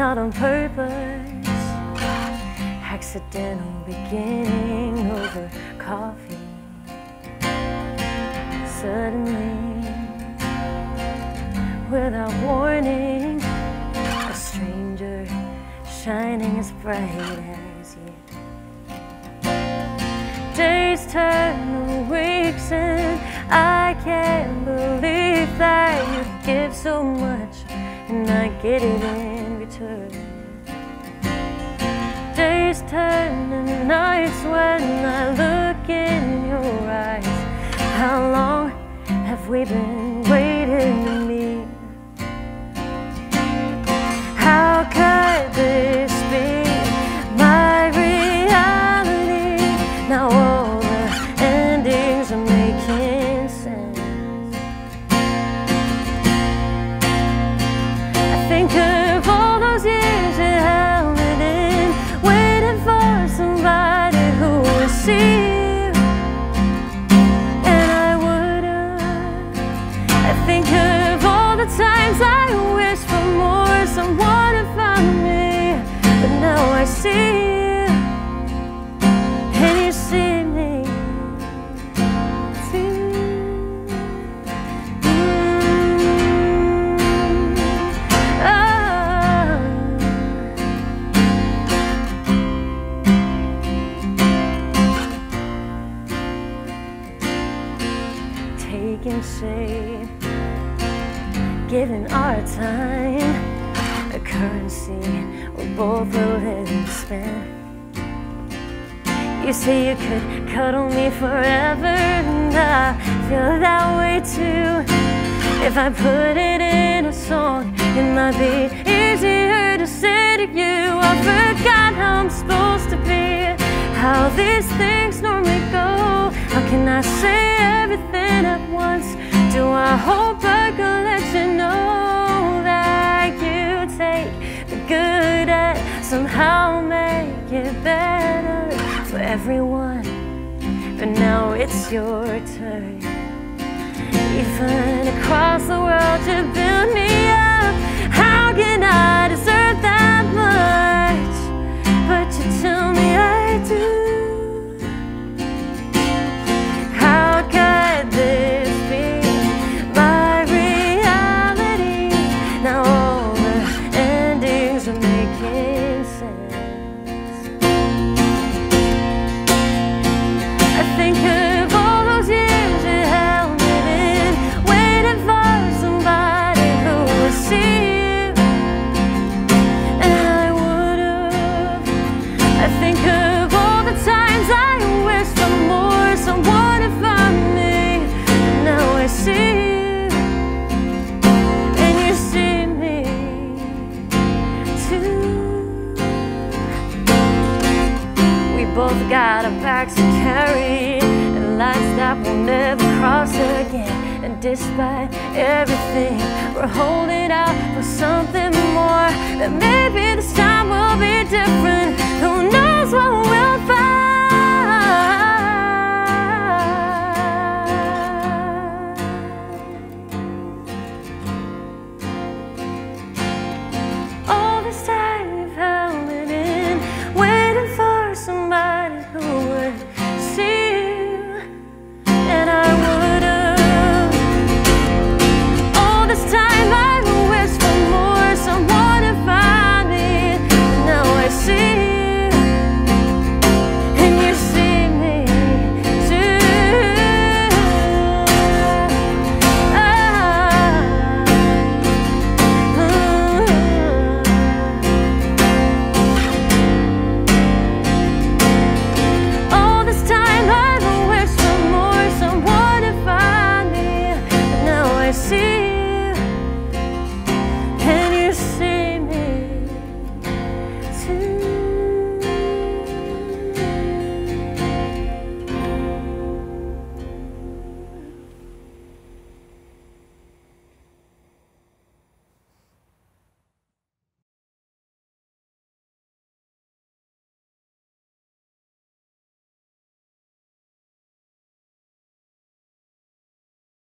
not on purpose. Accidental beginning over coffee. Suddenly, without warning, a stranger shining as bright as you. Days turn to weeks, and I can't believe that you give so much and I get it in return. Days turn to nights when I look in your eyes. How long have we been waiting giving our time a currency we're both willing to spend. You say you could cuddle me forever, and I feel that way too. If I put it in a song, it might be easier to say to you. I forgot how I'm supposed to be, how these things normally go. How can I say I hope I can let you know that you take the good and somehow make it better for everyone? But now it's your turn. Even across the world to build me up. How can I both got our bag to carry And lines that we'll never cross again. And despite everything We're holding out for something more That maybe this time will be different. Who knows what